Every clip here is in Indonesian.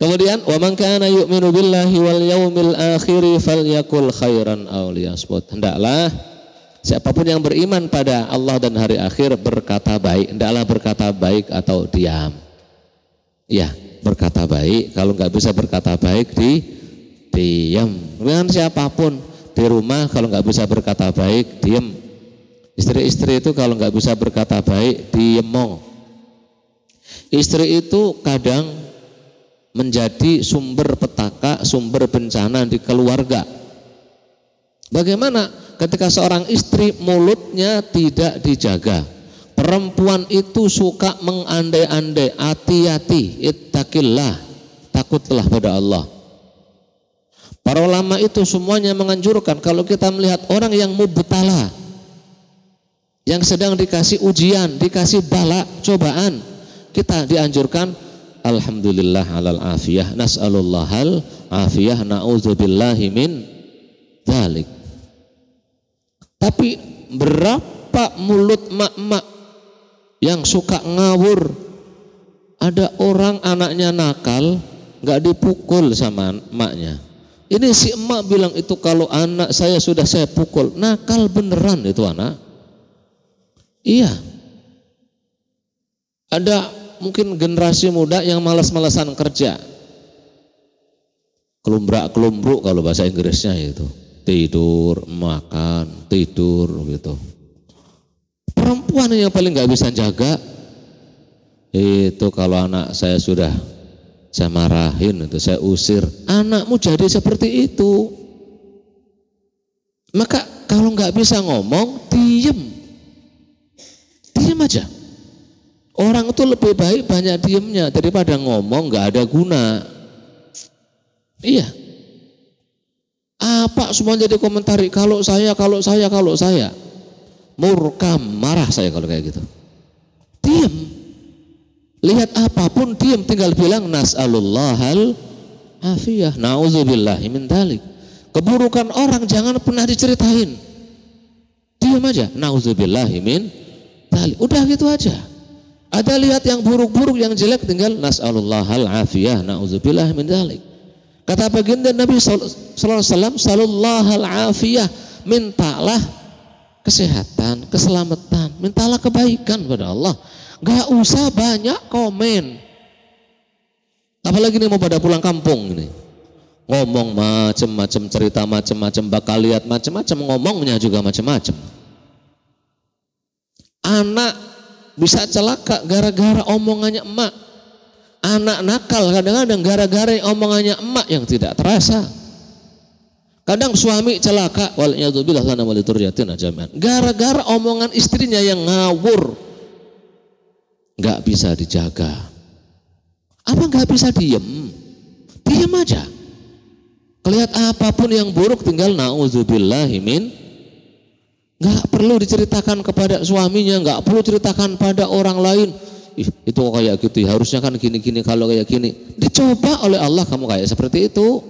Kemudian wa man kana yu'minu billahi wal yaumil akhir falyakul khairan aw liyasmut. Hendaklah siapa pun yang beriman pada Allah dan hari akhir berkata baik, hendaklah berkata baik atau diam. Ya, berkata baik, kalau nggak bisa berkata baik di diam. Dengan siapa pun di rumah kalau nggak bisa berkata baik, diam. Istri-istri itu kalau nggak bisa berkata baik, diemong. Istri itu kadang menjadi sumber petaka, sumber bencana di keluarga. Bagaimana ketika seorang istri mulutnya tidak dijaga? Perempuan itu suka mengandai-andai, hati-hati, ittaqillah, takutlah pada Allah. Para ulama itu semuanya menganjurkan kalau kita melihat orang yang mubtala, yang sedang dikasih ujian, dikasih bala, cobaan, kita dianjurkan Alhamdulillah alal afiyah. Nas'alullah al afiyah. Na'udzubillahi min dalik tapi berapa mulut mak-mak yang suka ngawur? Ada orang anaknya nakal nggak dipukul sama maknya. Ini si emak bilang itu kalau anak saya sudah saya pukul nakal beneran itu anak. Iya. Ada mungkin generasi muda yang malas-malasan kerja. Kelumbrak-kelumbruk kalau bahasa Inggrisnya itu. Tidur, makan, tidur gitu. Perempuan yang paling nggak bisa jaga itu kalau anak saya sudah saya marahin itu saya usir anakmu jadi seperti itu maka kalau nggak bisa ngomong diem diem aja Orang itu lebih baik banyak diemnya daripada ngomong nggak ada guna. Iya. Apa semua jadi komentari kalau saya, kalau saya, kalau saya. Murka, marah saya kalau kayak gitu. Diam. Lihat apa pun diam tinggal bilang nas'alullahal afiyah. Nauzubillahi min dalik. Keburukan orang jangan pernah diceritain. Diam aja. Nauzubillahi min dalik. Udah gitu aja. Ada lihat yang buruk-buruk yang jelek tinggal nas'alullah al-afiyah na'udzubillah min dzalik. Kata baginda Nabi sallallahu alaihi wasallam sallallahu al-afiyah mintalah kesehatan, keselamatan, mintalah kebaikan pada Allah. Gak usah banyak komen. Apalagi ini mau pada pulang kampung ini. Ngomong macam-macam cerita macam-macam bakal lihat macam-macam ngomongnya juga macam-macam. Anak bisa celaka gara-gara omongannya emak. Anak nakal kadang-kadang gara-gara omongannya emak yang tidak terasa. Kadang suami celaka waliyadzubillah lana walituryatin ajaman. Gara-gara omongan istrinya yang ngawur. Nggak bisa dijaga. Apa nggak bisa diem? Diem aja. Kelihat apa pun yang buruk tinggal na'udzubillahimin Nggak perlu diceritakan kepada suaminya, nggak perlu ceritakan pada orang lain. Ih, itu kayak gitu, ya. harusnya kan gini-gini kalau kayak gini. Dicoba oleh Allah kamu kayak seperti itu.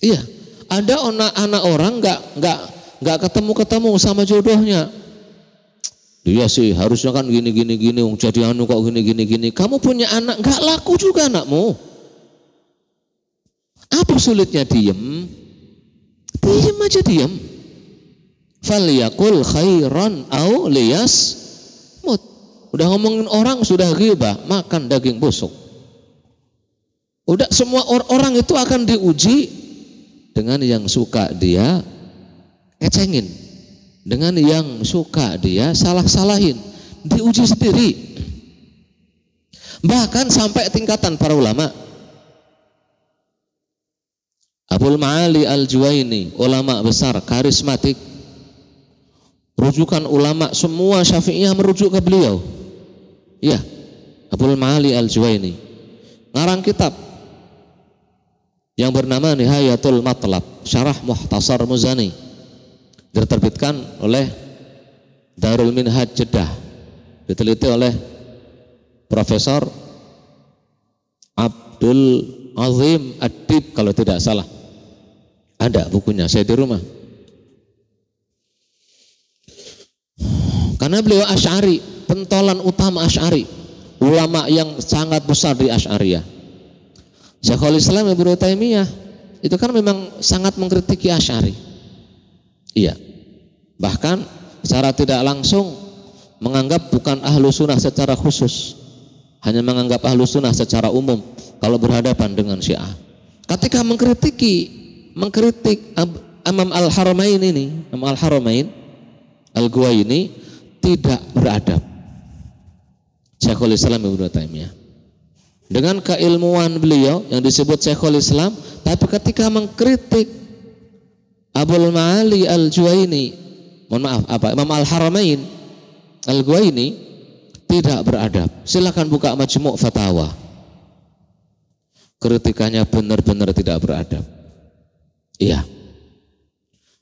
Iya, ada anak-anak orang nggak nggak nggak ketemu-ketemu sama jodohnya. Dia sih harusnya kan gini-gini gini, jadi anu kok gini-gini gini. Kamu punya anak nggak laku juga anakmu. Apa sulitnya diem? Diem aja diem falyakul khairan au liyas mut. Udah ngomongin orang sudah ghibah, makan daging busuk. Udah semua or orang itu akan diuji dengan yang suka dia kecengin. Dengan yang suka dia salah-salahin. Diuji sendiri. Bahkan sampai tingkatan para ulama. Abul Ma'ali Al-Juwaini, ulama besar, karismatik, rujukan ulama semua syafi'iyah merujuk ke beliau. Ya Abdul Ma'ali Al-Juwaini. Ngarang kitab yang bernama Nihayatul Matlab Syarah Muhtasar Muzani. Diterbitkan oleh Darul Minhaj Jeddah. Diteliti oleh Profesor Abdul Azim Adib kalau tidak salah. Ada bukunya saya di rumah Karena beliau Ash'ari, pentolan utama Ash'ari, ulama yang sangat besar di Ash'ariyah. Syekhul Islam Ibnu Taimiyah itu kan memang sangat mengkritiki Asy'ari. Iya. Bahkan secara tidak langsung menganggap bukan ahlu sunnah secara khusus. Hanya menganggap ahlu sunnah secara umum kalau berhadapan dengan syiah. Ketika mengkritiki, mengkritik Imam Al-Haramain ini, Imam Al-Haramain, Al-Gua ini tidak beradab. Syekhul Islam Ibnu Taimiyah. Dengan keilmuan beliau yang disebut Syekhul Islam, tapi ketika mengkritik Abul Ma'ali Al-Juwaini, mohon maaf, apa? Imam Al-Haramain Al-Ghuaini tidak beradab. Silakan buka majmuk fatawa. Kritikannya benar-benar tidak beradab. Iya.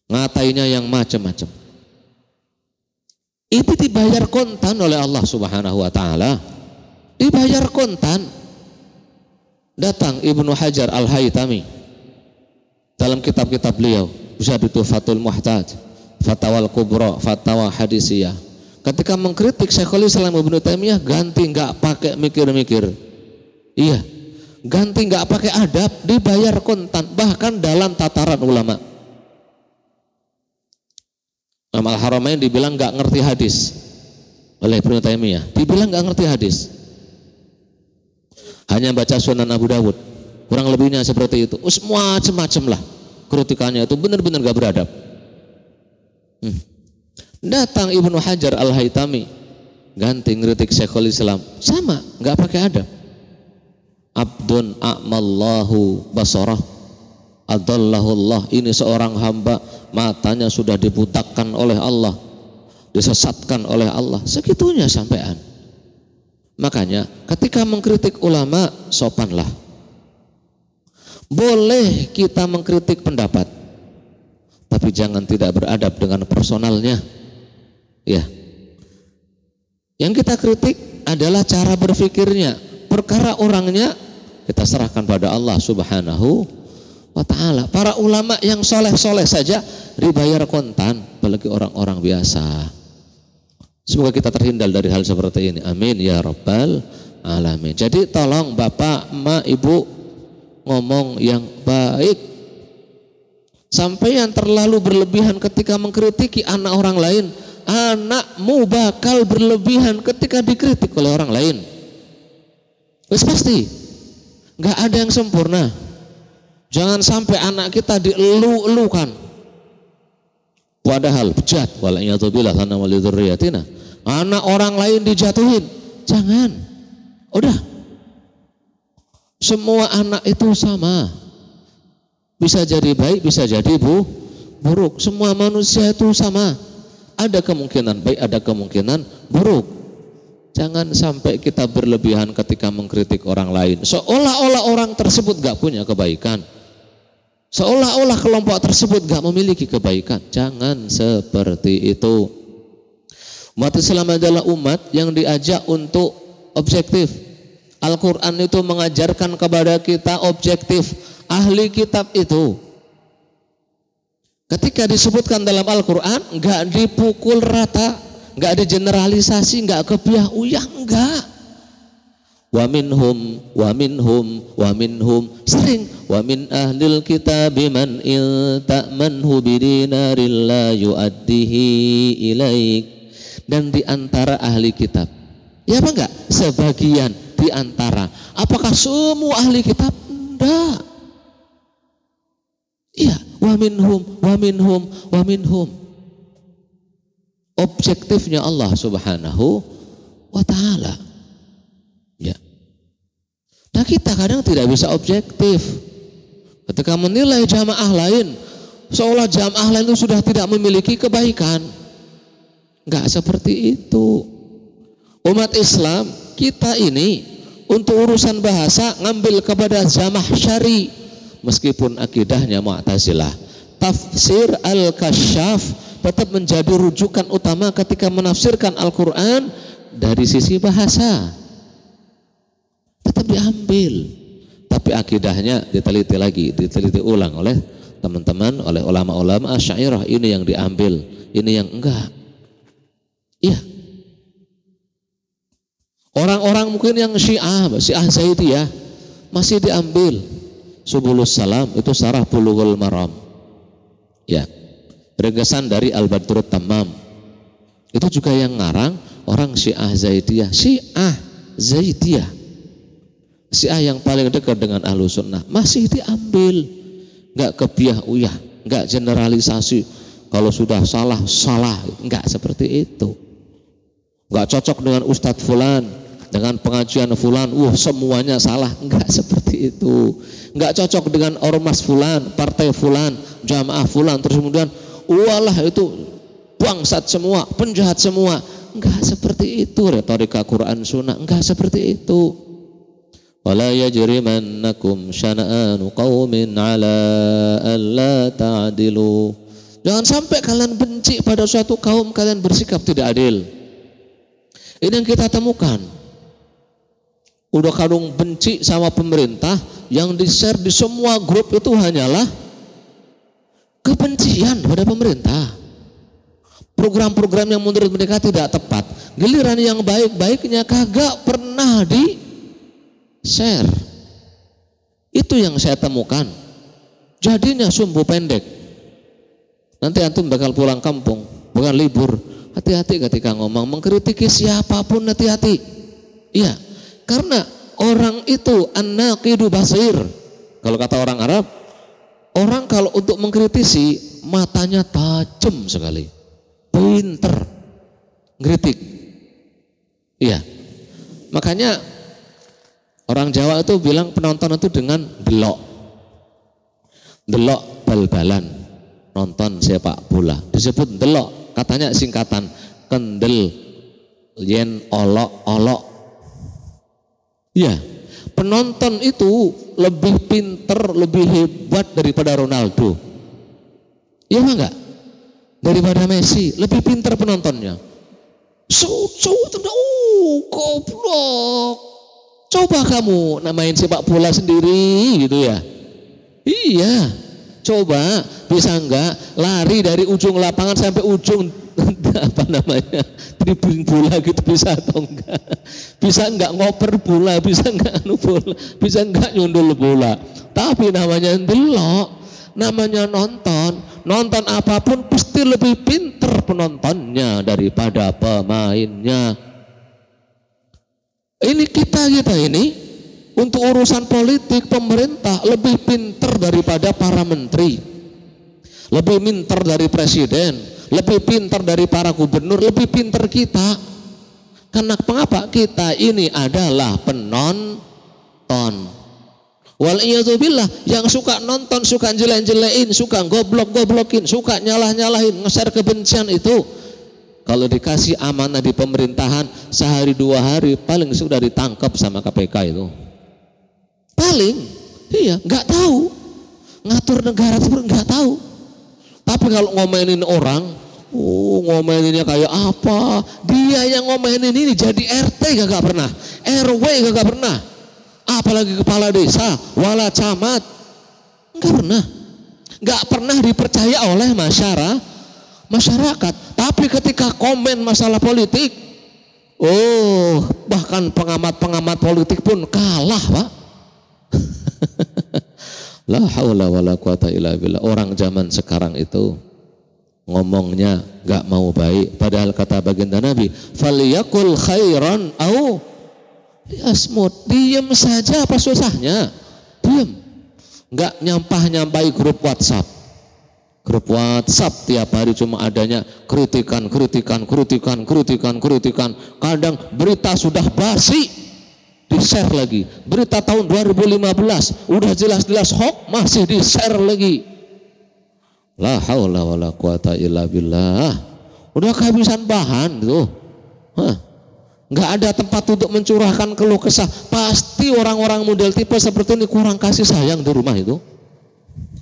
Ngatainya yang macam-macam. Itu dibayar kontan oleh Allah Subhanahu wa taala. Dibayar kontan. Datang Ibnu Hajar Al-Haytami dalam kitab-kitab beliau, itu Fatul Muhtaj, Fatwa Al-Kubra, Fatwa Hadisiyah. Ketika mengkritik Syekhul Islam Ibnu Taimiyah ganti nggak pakai mikir-mikir. Iya. Ganti nggak pakai adab, dibayar kontan bahkan dalam tataran ulama. Amal Haramain dibilang nggak ngerti hadis oleh Ibnu Taimiyah. Dibilang nggak ngerti hadis. Hanya baca Sunan Abu Dawud. Kurang lebihnya seperti itu. Semua macam-macam lah. Kritikannya itu benar-benar gak beradab. Hmm. Datang Ibnu Hajar Al Haytami ganti ngeritik Syekhul Islam sama nggak pakai adab. Abdun a'mallahu basarah Allah ini seorang hamba matanya sudah dibutakkan oleh Allah disesatkan oleh Allah segitunya sampean. Makanya ketika mengkritik ulama sopanlah. Boleh kita mengkritik pendapat tapi jangan tidak beradab dengan personalnya. Ya. Yang kita kritik adalah cara berpikirnya perkara orangnya kita serahkan pada Allah subhanahu wa ta'ala. Para ulama yang soleh-soleh saja dibayar kontan, apalagi orang-orang biasa. Semoga kita terhindar dari hal seperti ini. Amin ya rabbal alamin. Jadi tolong bapak, emak, ibu ngomong yang baik. Sampai yang terlalu berlebihan ketika mengkritiki anak orang lain, anakmu bakal berlebihan ketika dikritik oleh orang lain. Wis pasti, nggak ada yang sempurna. Jangan sampai anak kita dielu-elukan. Padahal bejat waliyatubillah sana walidurriyatina. Anak orang lain dijatuhin. Jangan. Udah. Semua anak itu sama. Bisa jadi baik, bisa jadi bu, buruk. Semua manusia itu sama. Ada kemungkinan baik, ada kemungkinan buruk. Jangan sampai kita berlebihan ketika mengkritik orang lain. Seolah-olah orang tersebut gak punya kebaikan. Seolah-olah kelompok tersebut gak memiliki kebaikan. Jangan seperti itu. Umat Islam adalah umat yang diajak untuk objektif. Al-Quran itu mengajarkan kepada kita objektif. Ahli kitab itu. Ketika disebutkan dalam Al-Quran, gak dipukul rata, gak digeneralisasi, gak kebiah uyah, enggak wa minhum wa minhum wa minhum. Sering wa min ahlil kitab man in ta'manhu bidinarin la yuaddihi ilaik. Dan di antara ahli kitab ya apa enggak? Sebagian di antara. Apakah semua ahli kitab? Enggak. Iya wa minhum wa minhum wa minhum. Objektifnya Allah Subhanahu wa taala kita kadang tidak bisa objektif. Ketika menilai jamaah lain, seolah jamaah lain itu sudah tidak memiliki kebaikan. Enggak seperti itu. Umat Islam kita ini untuk urusan bahasa ngambil kepada jamaah syari meskipun akidahnya Mu'tazilah. Tafsir Al-Kasyaf tetap menjadi rujukan utama ketika menafsirkan Al-Qur'an dari sisi bahasa tetap diambil. Tapi akidahnya diteliti lagi, diteliti ulang oleh teman-teman, oleh ulama-ulama asyairah ini yang diambil, ini yang enggak. Iya. Orang-orang mungkin yang syiah, syiah Zaidiyah, masih diambil. Subulus Salam itu sarah Bulughul Maram. Ya. Regesan dari Al-Badrut Tamam. Itu juga yang ngarang orang Syiah Zaidiyah. Syiah Zaidiyah. Syiah yang paling dekat dengan Ahlu Sunnah. Masih diambil. Nggak kebiah uyah. Nggak generalisasi. Kalau sudah salah, salah. Nggak seperti itu. Nggak cocok dengan Ustadz Fulan dengan pengajian fulan, wah semuanya salah. Enggak seperti itu. Enggak cocok dengan ormas fulan, partai fulan, jamaah fulan, terus kemudian walah itu bangsat semua, penjahat semua. Enggak seperti itu retorika Quran Sunnah. Enggak seperti itu. Wala yajrimannakum syana'anu qaumin ala alla ta'dilu. Jangan sampai kalian benci pada suatu kaum kalian bersikap tidak adil. Ini yang kita temukan udah kadung benci sama pemerintah yang di share di semua grup itu hanyalah kebencian pada pemerintah program-program yang menurut mereka tidak tepat giliran yang baik-baiknya kagak pernah di share itu yang saya temukan jadinya sumbu pendek nanti antum bakal pulang kampung bukan libur hati-hati ketika ngomong mengkritiki siapa pun hati-hati iya karena orang itu an-naqidu basir. Kalau kata orang Arab, orang kalau untuk mengkritisi matanya tajam sekali. Pinter. Ngeritik. Iya. Makanya orang Jawa itu bilang penonton itu dengan delok. Delok bal-balan. Nonton sepak bola. Disebut delok. Katanya singkatan kendel yen olok-olok Ya, penonton itu lebih pinter, lebih hebat daripada Ronaldo. Iya enggak? Daripada Messi, lebih pinter penontonnya. So, so, oh, goblok. Coba kamu namain sepak bola sendiri gitu ya. Iya, coba bisa enggak lari dari ujung lapangan sampai ujung apa namanya dribbling bola gitu bisa atau enggak bisa enggak ngoper bola bisa enggak anu bola bisa enggak nyundul bola? Tapi namanya delok namanya nonton nonton apa pun pasti lebih pinter penontonnya daripada pemainnya ini kita kita ini untuk urusan politik pemerintah lebih pinter daripada para menteri lebih pinter dari presiden lebih pintar dari para gubernur, lebih pintar kita. Karena mengapa? Kita ini adalah penonton. Wal billah yang suka nonton, suka jelek-jelekin, suka goblok-goblokin, suka nyalah-nyalahin, ngeser kebencian itu. Kalau dikasih amanah di pemerintahan sehari dua hari paling sudah ditangkap sama KPK itu. Paling, iya, nggak tahu ngatur negara seperti nggak tahu. Tapi kalau ngomenin orang, Oh ngomeninnya kayak apa? Dia yang ngomenin ini jadi RT gak pernah, RW gak pernah, apalagi kepala desa, wala camat, nggak pernah, nggak pernah dipercaya oleh masyarakat. Masyarakat. Tapi ketika komen masalah politik, oh bahkan pengamat-pengamat politik pun kalah pak. La haula wala quwata illa billah. Orang zaman sekarang itu ngomongnya nggak mau baik. Padahal kata baginda Nabi faliyakul khairan au yasmut. Diem saja apa susahnya? Diem. Nggak nyampah nyampai grup WhatsApp grup WhatsApp tiap hari cuma adanya kritikan kritikan kritikan kritikan kritikan kadang berita sudah basi di share lagi berita tahun 2015 udah jelas-jelas hoax masih di share lagi La haula wala quwata illa billah. Udah kehabisan bahan tuh. Hah. Nggak ada tempat untuk mencurahkan keluh kesah. Pasti orang-orang model tipe seperti ini kurang kasih sayang di rumah itu.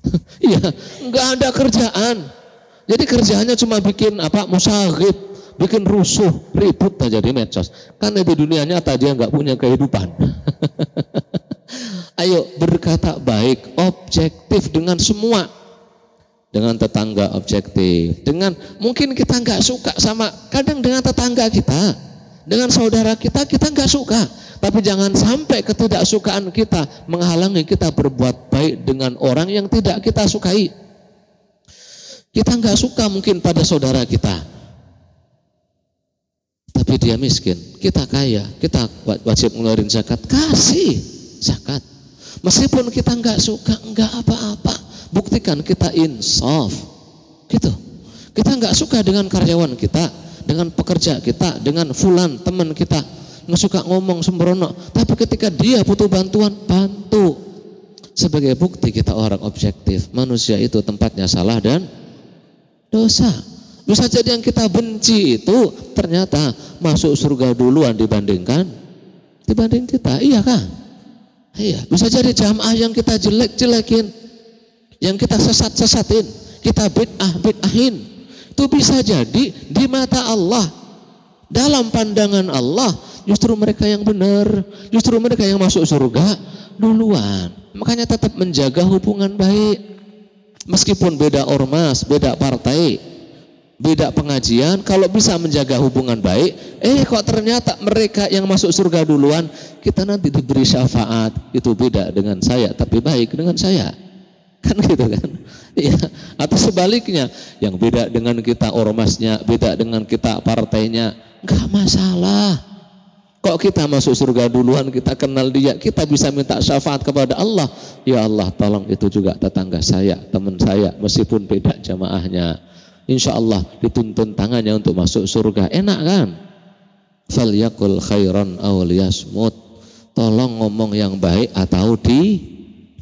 Iya, nggak ada kerjaan. Jadi kerjaannya cuma bikin apa musahib, bikin rusuh, ribut aja di medsos. Karena di dunia nyata dia nggak punya kehidupan. Ayo berkata baik, objektif dengan semua dengan tetangga objektif, dengan mungkin kita nggak suka sama kadang dengan tetangga kita, dengan saudara kita kita nggak suka, Tapi jangan sampai ketidaksukaan kita menghalangi kita berbuat baik dengan orang yang tidak kita sukai. Kita nggak suka mungkin pada saudara kita. Tapi dia miskin, kita kaya, kita wajib ngeluarin zakat, kasih zakat. Meskipun kita nggak suka, nggak apa-apa. Buktikan kita insaf. Gitu. Kita nggak suka dengan karyawan kita, dengan pekerja kita, dengan fulan teman kita, nggak suka ngomong sembrono. Tapi ketika dia butuh bantuan, bantu. Sebagai bukti kita orang objektif, manusia itu tempatnya salah dan dosa. Bisa jadi yang kita benci itu ternyata masuk surga duluan dibandingkan dibanding kita. Iya kan? Iya. Bisa jadi jamaah yang kita jelek-jelekin, yang kita sesat-sesatin, kita bid'ah bid'ahin. Itu bisa jadi di mata Allah. Dalam pandangan Allah justru mereka yang benar, justru mereka yang masuk surga duluan. Makanya tetap menjaga hubungan baik. Meskipun beda ormas, beda partai, beda pengajian, kalau bisa menjaga hubungan baik, eh kok ternyata mereka yang masuk surga duluan, kita nanti diberi syafaat, itu beda dengan saya, tapi baik dengan saya. Kan gitu kan? Iya. Atau sebaliknya, yang beda dengan kita ormasnya, beda dengan kita partainya, nggak masalah. Kok kita masuk surga duluan, kita kenal dia, kita bisa minta syafaat kepada Allah. Ya Allah, tolong itu juga tetangga saya, teman saya, meskipun beda jamaahnya. Insya Allah dituntun tangannya untuk masuk surga. Enak kan? Falyakul khairan awliyasmut. Tolong ngomong yang baik atau di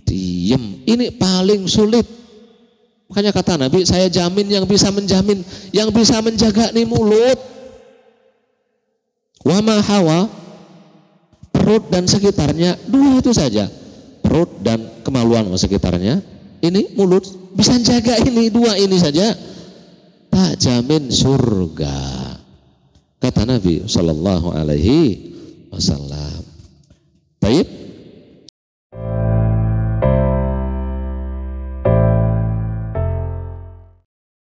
diem. Ini paling sulit. Makanya kata Nabi, saya jamin yang bisa menjamin, yang bisa menjaga nih mulut Wama hawa perut dan sekitarnya dua itu saja. Perut dan kemaluan sekitarnya. Ini mulut bisa jaga ini dua ini saja. Tak jamin surga. Kata Nabi Shallallahu Alaihi Wasallam. Baik